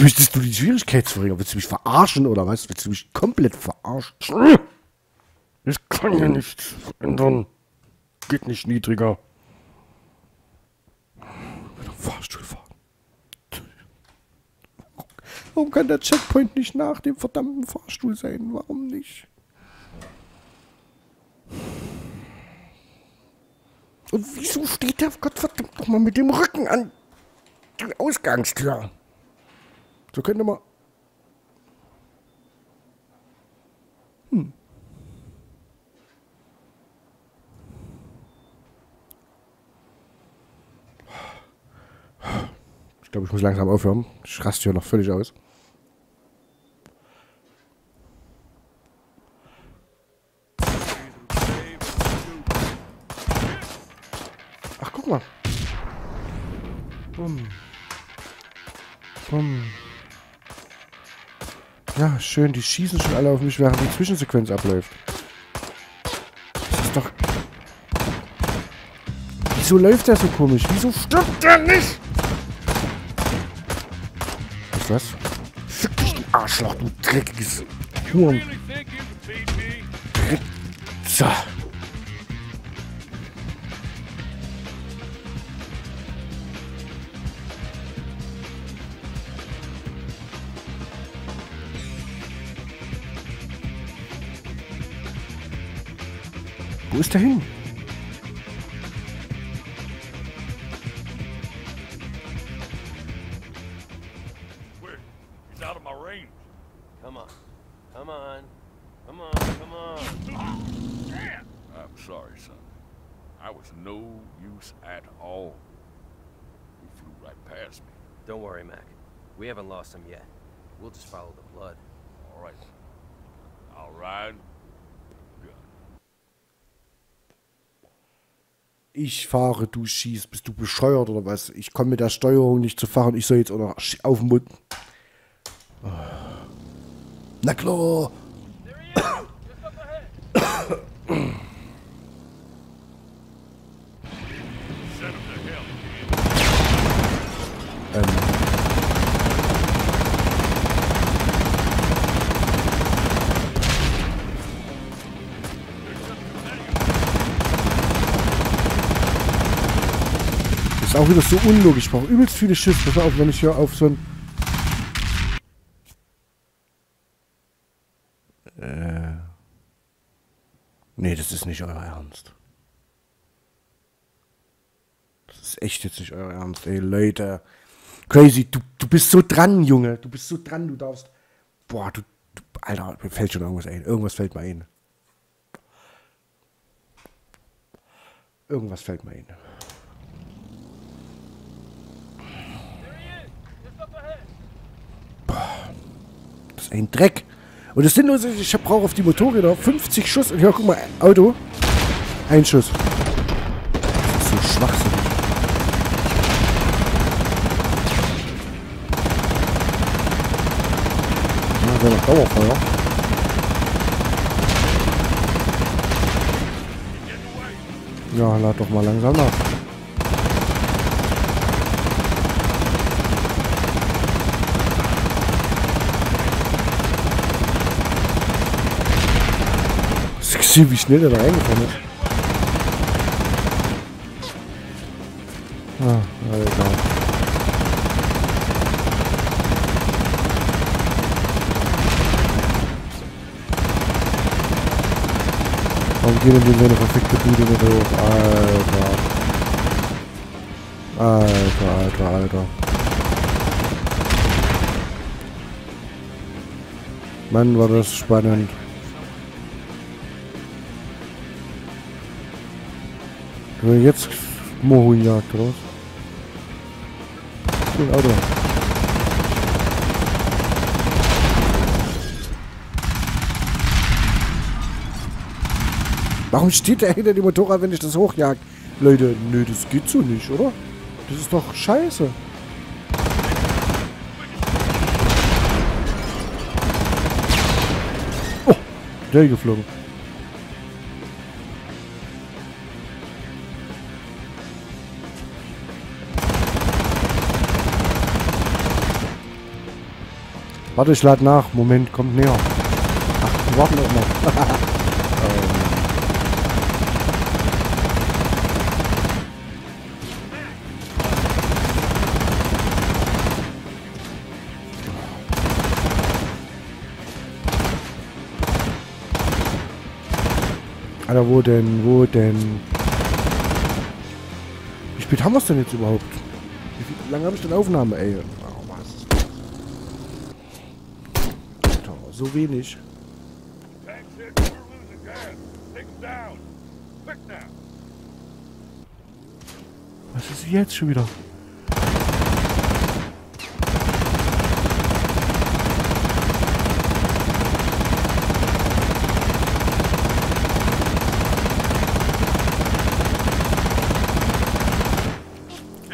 Möchtest du die Schwierigkeitsverringerung? Willst du mich verarschen oder was? Willst du mich komplett verarschen? Ich kann hier nichts ändern. Geht nicht niedriger. Mit dem Fahrstuhl fahren. Warum kann der Checkpoint nicht nach dem verdammten Fahrstuhl sein? Warum nicht? Und wieso steht der Gottverdammt nochmal mit dem Rücken an die Ausgangstür? So könnte man... Hm. Ich glaube, ich muss langsam aufhören. Ich raste hier noch völlig aus. Schön. Die schießen schon alle auf mich, während die Zwischensequenz abläuft. Das ist doch... Wieso läuft der so komisch? Wieso stirbt der nicht? Was ist das? Fick dich, du Arschloch, du dreckiges Huren. So. Wo ist Ich fahre, du schießt. Bist du bescheuert oder was? Ich komme mit der Steuerung nicht zu fahren. Ich soll jetzt auch noch auf den Mund. Na klar. Auch wieder so unlogisch. Ich brauche übelst viele Schüsse. Pass auf, wenn ich hier auf so ein... Äh... Nee, das ist nicht euer Ernst. Das ist echt jetzt nicht euer Ernst, ey, Leute. Crazy, du, du bist so dran, Junge. Du bist so dran, du darfst. Boah, du, du. Alter, mir fällt schon irgendwas ein. Irgendwas fällt mir ein. Irgendwas fällt mir ein. Boah, das ist ein Dreck. Und sind nur, so- ich brauche auf die Motorräder 50 Schuss. Und hier, guck mal, Auto. Ein Schuss. Das ist so schwachsinnig. Ja, noch Dauerfeuer. Ja, lad doch mal langsam nach. Sieh, wie schnell der da reingekommen ist. Ah, egal. Warum gehen denn so eine verfickte Bude nicht hoch? Alter. Alter, alter, alter. Mann, war das spannend. Jetzt Mohunjagd raus. Ein Auto. Warum steht der hinter dem Motorrad, wenn ich das hochjag? Leute, nö, das geht so nicht, oder? Das ist doch scheiße. Oh, der geflogen. Warte, ich lade nach. Moment, kommt näher. Ach, warten doch noch. Alter, wo denn? Wo denn? Wie spät haben wir es denn jetzt überhaupt? Wie lange habe ich denn Aufnahme, ey? Quick now. Was ist jetzt schon wieder?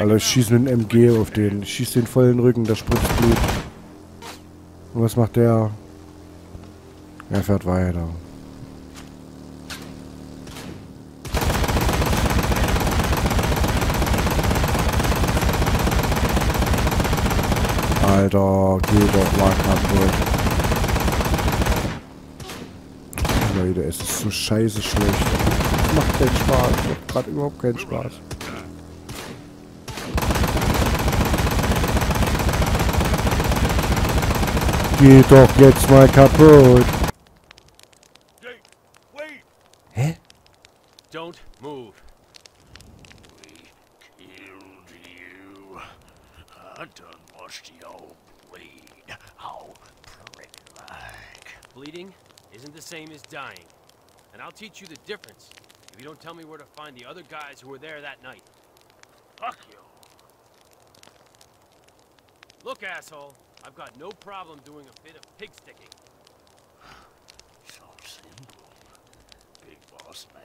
Alter, ich schieße mit dem MG auf den. Ich den vollen Rücken, da spritzt Blut. Und was macht der? Er fährt weiter. Alter, geh doch mal kaputt. Leute, es ist so scheiße schlecht. Macht keinen Spaß. Macht gerade überhaupt keinen Spaß. Geh doch jetzt mal kaputt. Teach you the difference if you don't tell me where to find the other guys who were there that night. Fuck you. Look, asshole, I've got no problem doing a bit of pig sticking. So simple. Big boss man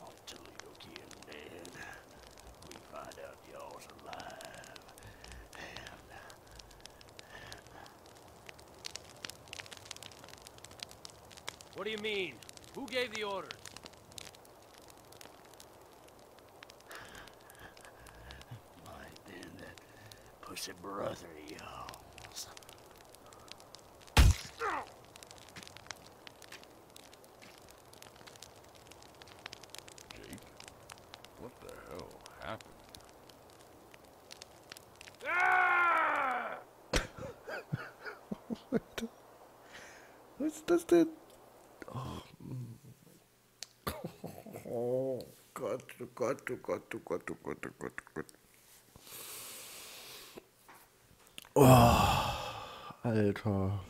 want to look in dead. We find out y'all's alive. And What do you mean? Who gave the orders? might been that pussy brother of y'all's. Jake, what the hell happened? Ah! Was ist das denn? Oh Gott, oh Gott, oh Gott, oh Gott, oh Gott, oh Gott, oh Gott. Oh, Alter.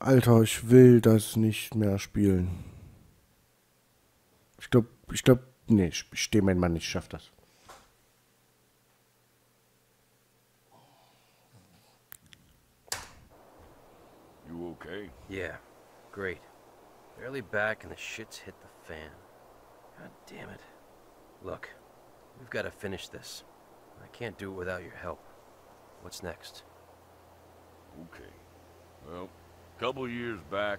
Alter, ich will das nicht mehr spielen. Ich glaube, ich glaube, nee, ich stehe mein Mann, ich schaff das. You okay? Yeah, great. Barely back and the shit's hit the fan. God damn it. Look, we've got to finish this. I can't do it without your help. What's next? Okay. Well, a couple years back,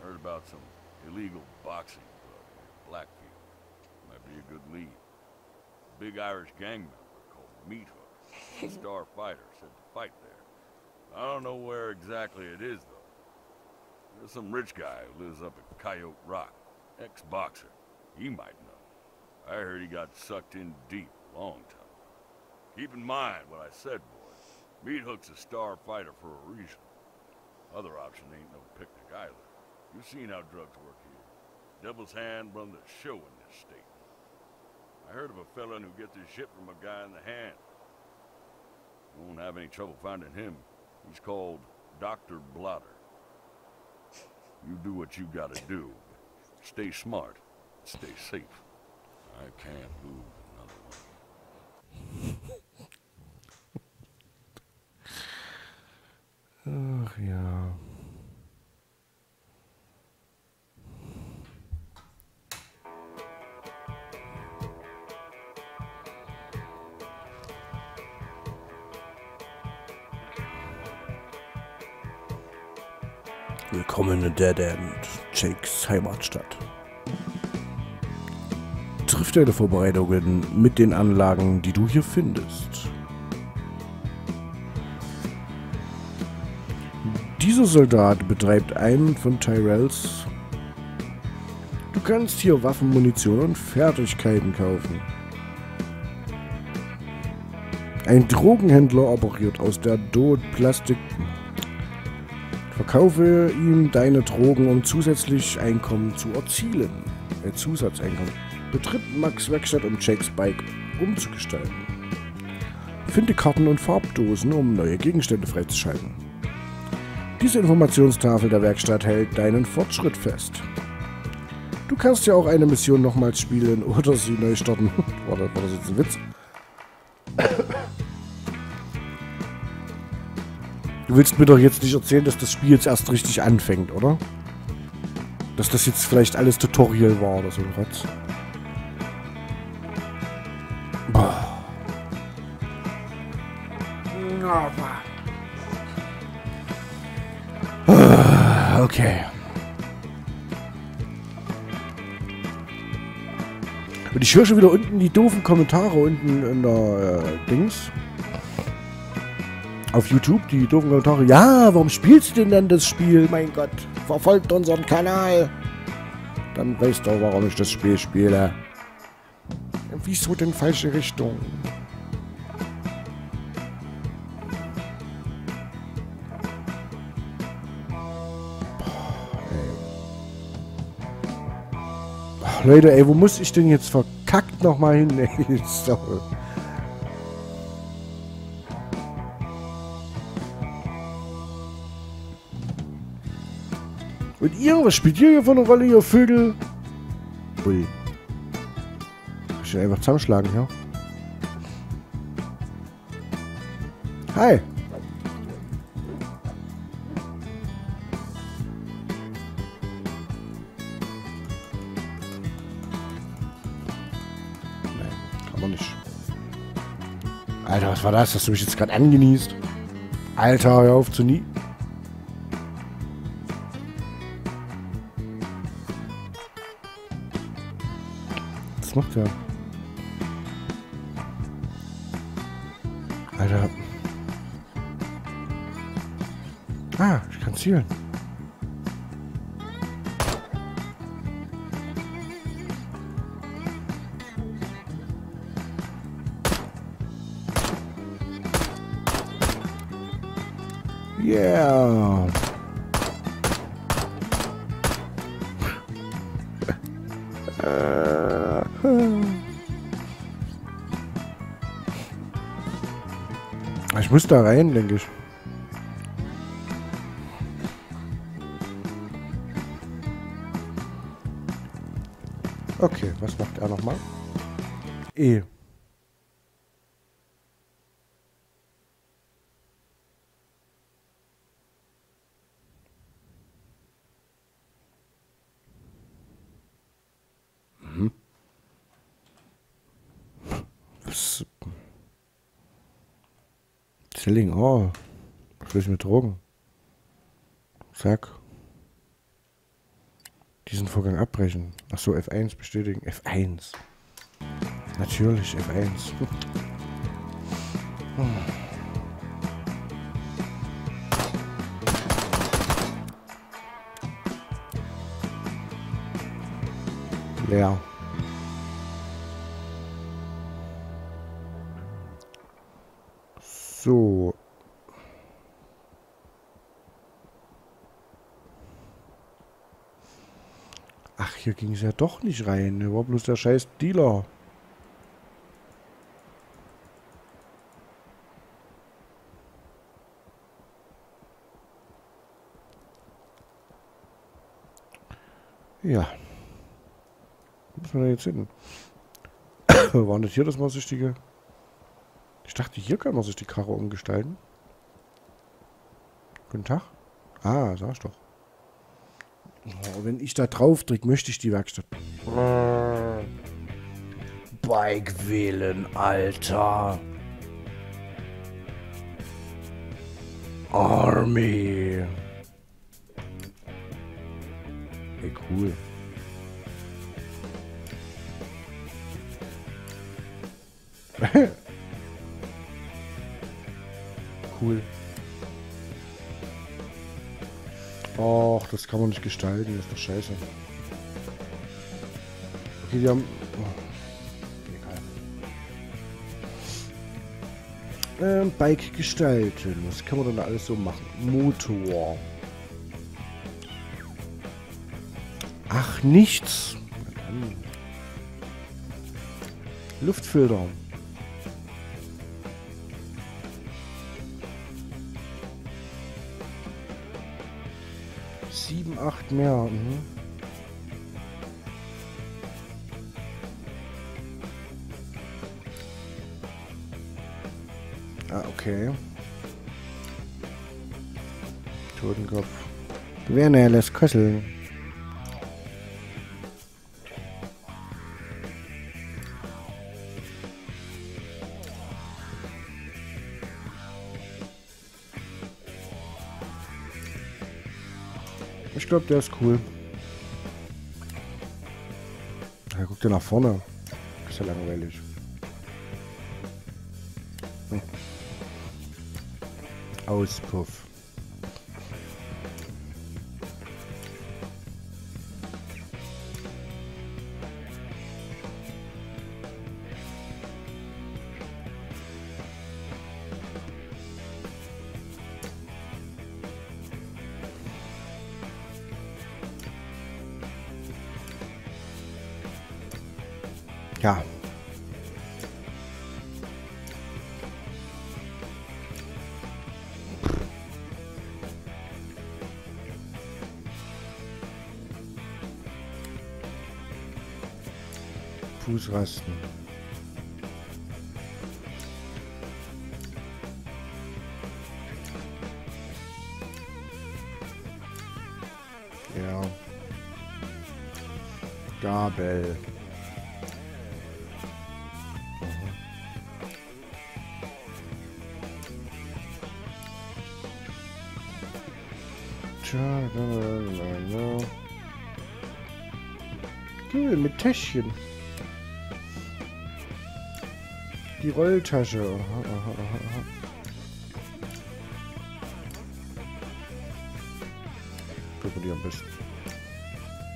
I heard about some illegal boxing club near Blackfield. Might be a good lead. A Big Irish gang member called Meat Hook. a Star fighter said to fight there. I don't know where exactly it is, though. There's some rich guy who lives up at Coyote Rock. Ex-boxer. He might know. I heard he got sucked in deep a long time. Keep in mind what I said, boy. Meat Hook's a star fighter for a reason. Other option ain't no picnic either. You've seen how drugs work here. Devil's hand run the show in this state. I heard of a fella who gets his shit from a guy in the hand. You won't have any trouble finding him. He's called Dr. Blotter. You do what you gotta do. Stay smart. Stay safe. I can't lose another one. Ach ja. In Dead End, Jakes Heimatstadt. Triff deine Vorbereitungen mit den Anlagen, die du hier findest. Dieser Soldat betreibt einen von Tyrells. Du kannst hier Waffen, Munition und Fertigkeiten kaufen. Ein Drogenhändler operiert aus der Dot Plastik. Verkaufe ihm deine Drogen, um zusätzlich Einkommen zu erzielen. Ein Zusatzeinkommen. Betritt Max Werkstatt, um Jacks Bike umzugestalten. Finde Karten und Farbdosen, um neue Gegenstände freizuschalten. Diese Informationstafel der Werkstatt hält deinen Fortschritt fest. Du kannst ja auch eine Mission nochmals spielen oder sie neu starten. war, das, war das jetzt ein Witz? Du willst mir doch jetzt nicht erzählen, dass das Spiel jetzt erst richtig anfängt, oder? Dass das jetzt vielleicht alles Tutorial war oder so ein Rotz. Boah. Ah, Okay. Und ich höre schon wieder unten die doofen Kommentare unten in der äh, Dings. Auf YouTube, die doofen Kommentare. Ja, warum spielst du denn das Spiel? Mein Gott, verfolgt unseren Kanal. Dann weißt du, warum ich das Spiel spiele. Wieso denn falsche Richtung? Leute, ey, wo muss ich denn jetzt verkackt nochmal hin? Ey, Und ihr, was spielt ihr hier für eine Rolle, ihr Vögel? Ui. Ich will einfach zusammenschlagen, ja? Hi. Nein, kann man nicht. Alter, was war das? Hast du mich jetzt gerade angenießt? Alter, hör auf zu nie. Was macht der? Alter. Ah, ich kann zielen. Yeah. Muss da rein, denke ich. Okay, was macht er nochmal? E. Selling all. Was will ich mit Drogen? Sag. Diesen Vorgang abbrechen. Achso, F1 bestätigen. F1. Natürlich, F1. Leer. Ging es ja doch nicht rein. Hier war bloß der scheiß Dealer. Ja. Müssen wir da jetzt hin? War nicht hier das mal richtige? Ich dachte, hier kann man sich die Karre umgestalten. Guten Tag. Ah, sag ich doch. Oh, wenn ich da drauf drücke, möchte ich die Werkstatt. Bike wählen, Alter. Army. Ey, cool. cool. Och, das kann man nicht gestalten. Das ist doch scheiße. Okay, die haben... Oh. Egal. Ähm, Bike gestalten. Was kann man denn da alles so machen? Motor. Ach, nichts. Luftfilter. Sieben, acht mehr. Mhm. Ah, okay. Totenkopf. Werner lässt kösseln. Glaube, der ist cool. Ja, guck dir nach vorne. Ist ja langweilig. Hm. Auspuff. Fußrasten. Ja. Gabel. Cool, mit Täschchen. Die Rolltasche. Aha, aha, aha, aha. Guck mal die am besten.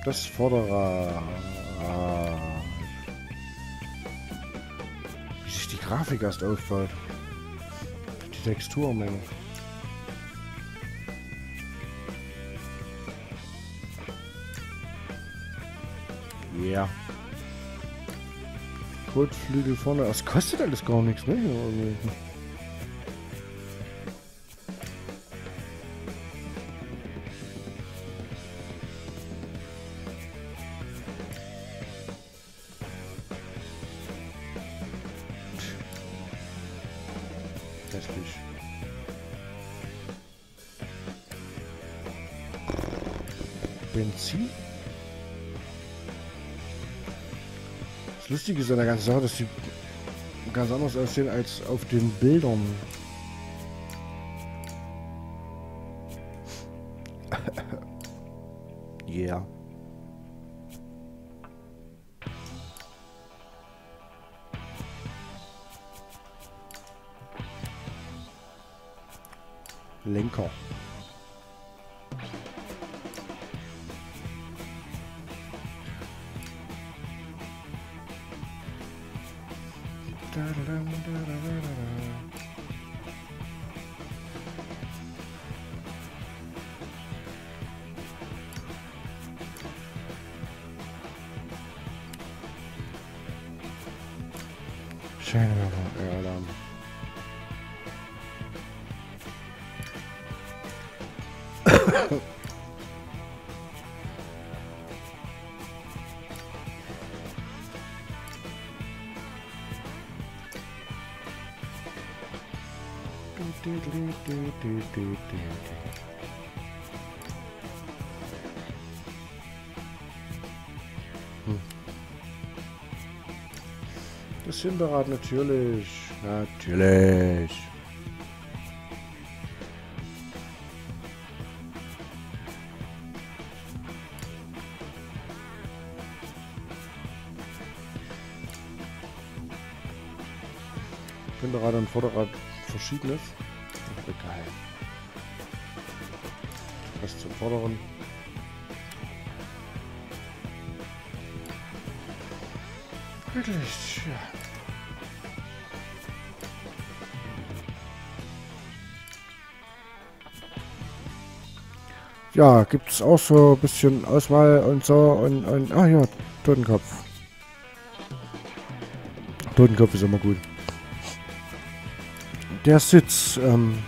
Das Vorderrad. Wie sich die Grafik erst aufbaut. Die Texturmenge. Ja. Kotflügel vorne. Das kostet alles gar nichts, ne? Das Lustige ist an der ganzen Sache, dass die ganz anders aussehen als auf den Bildern. yeah. Lenker. Trying to remember what Oh. Hm. Das Hinterrad natürlich. Natürlich. Hinterrad und Vorderrad verschiedenes. Egal. das zum Vorderen. Wirklich, ja. Ja, gibt es auch so ein bisschen Auswahl und so und, und ah ja, Totenkopf. Totenkopf ist immer gut. Der Sitz, ähm,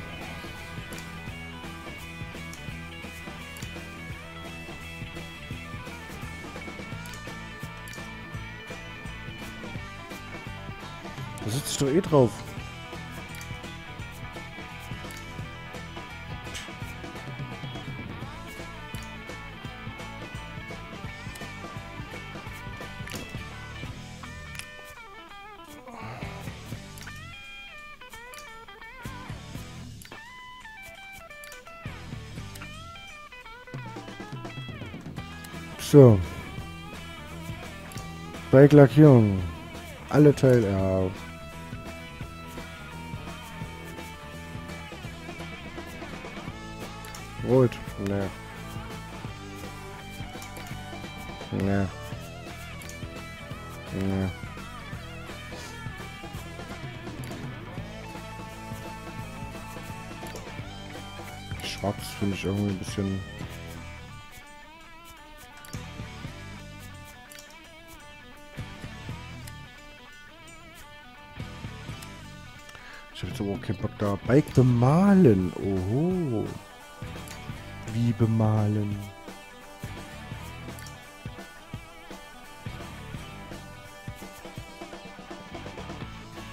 Da sitze ich doch eh drauf. So. Bike-Lackierung. Alle Teile, ja. Rot, ne. Ne. Ne. Schwarz finde ich irgendwie ein bisschen... Ich habe jetzt aber auch keinen Bock da. Bike bemalen. Oho. Wie bemalen?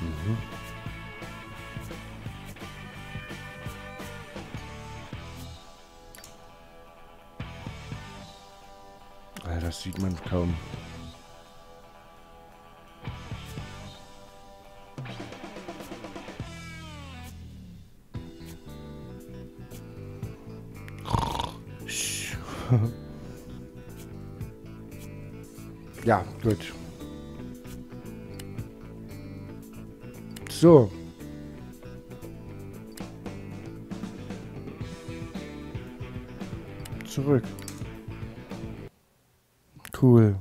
Mhm. Ah, das sieht man kaum. Ja, gut. So. Zurück. Cool.